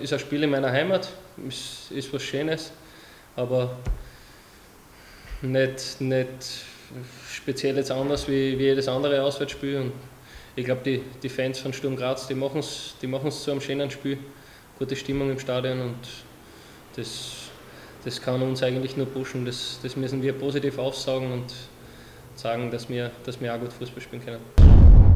ist ein Spiel in meiner Heimat, ist, ist was Schönes, aber nicht, nicht speziell jetzt anders wie, wie jedes andere Auswärtsspiel. Und ich glaube, die, die Fans von Sturm Graz, die machen es die machen's zu einem schönen Spiel, gute Stimmung im Stadion und das, das kann uns eigentlich nur pushen. Das, das müssen wir positiv aufsaugen und sagen, dass wir, dass wir auch gut Fußball spielen können.